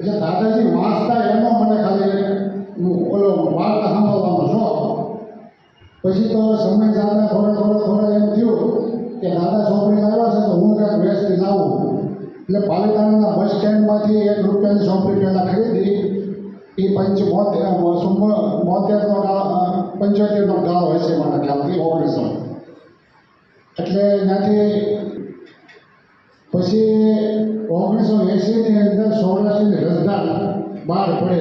એટલે દાદાજી વાંચતા એમાં મને ખાલી ઓલો વાર્તા સાંભળવાનો શોખ પછી તો સમય જતા થોડો થોડો થોડો એમ થયું કે દાદા સોંપણી આવ્યા છે તો હું કંઈક વેચી લાવું. એટલે પાલિતાણાના બસ સ્ટેન્ડમાંથી એક રૂપિયાની સોંપણી પહેલાં ખરીદી. એ પંચ બોતેર બોતેરનો પંચોતેરનો ગાળો છે મારા ખ્યાલથી, ઓગણીસો. એટલે ત્યાંથી પછી ઓગણીસો એંસીની અંદર સૌરાષ્ટ્રની રજધાન બહાર પડે.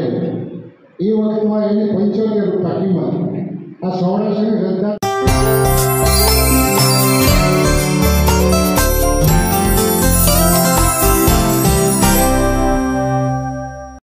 એ વખતમાં એની પંચોતેર રૂપિયા કિંમત. આ સૌરાષ્ટ્રની રજધાન